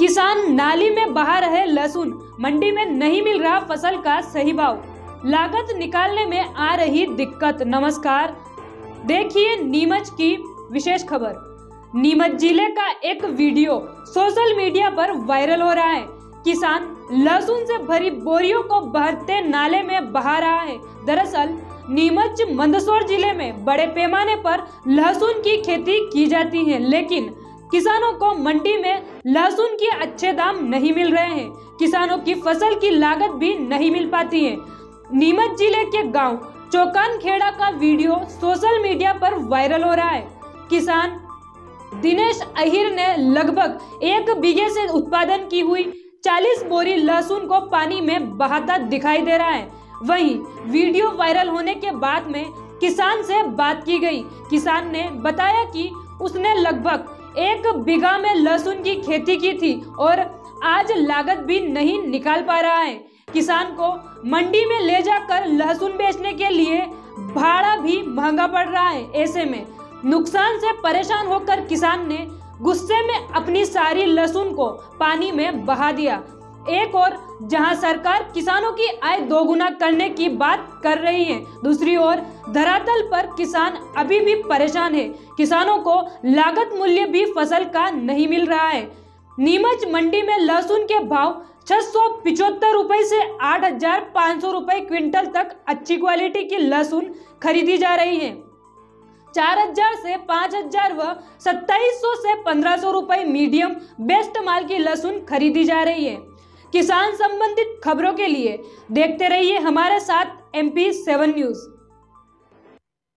किसान नाली में बहा रहे लहसुन, मंडी में नहीं मिल रहा फ़सल का सही भाव। लागत निकालने में आ रही दिक्कत। नमस्कार। देखिए नीमच की विशेष खबर। नीमच ज़िले का एक वीडियो सोशल मीडिया पर वायरल हो रहा है। किसान लहसुन से भरी बोरियों को बहते नाले में बहा रहा है। दरअसल, नीमच मंदसौर ज़िले में बड़े पैमाने पर लहसुन की खेती की जाती है, लेकिन किसानों को मंडी में लहसुन के अच्छे दाम नहीं मिल रहे हैं। किसानों की फ़सल की लागत भी नहीं मिल पाती है। नीमच ज़िले के गाँव चौकान खेड़ा का वीडियो सोशल मीडिया पर वायरल हो रहा है। किसान दिनेश अहिर ने लगभग एक बीघे से उत्पादन की हुई 40 बोरी लहसुन को पानी में बहाता दिखाई दे रहा है। वहीं वीडियो वायरल होने के बाद में किसान से बात की गई। किसान ने बताया कि उसने लगभग एक बीघा में लहसुन की खेती की थी और आज लागत भी नहीं निकाल पा रहा है। किसान को मंडी में ले जाकर लहसुन बेचने के लिए भाड़ा भी महँगा पड़ रहा है। ऐसे में नुकसान से परेशान होकर किसान ने गुस्से में अपनी सारी लहसुन को पानी में बहा दिया। एक और, जहाँ सरकार किसानों की आय दोगुना करने की बात कर रही है। दूसरी ओर, धरातल पर किसान अभी भी परेशान है। किसानों को लागत मूल्य भी फ़सल का नहीं मिल रहा है। नीमच मंडी में लहसुन के भाव छह सौ पिछहत्तर रुपए से आठ हज़ार पाँच सौ रुपए क्विंटल तक अच्छी क्वालिटी की लहसुन खरीदी जा रही है। चार हज़ार से पाँच हज़ार व सत्ताईस सौ से पंद्रह सौ रुपए मीडियम बेस्ट माल की लहसुन खरीदी जा रही है। किसान संबंधित खबरों के लिए देखते रहिए हमारे साथ एम पी सेवन न्यूज़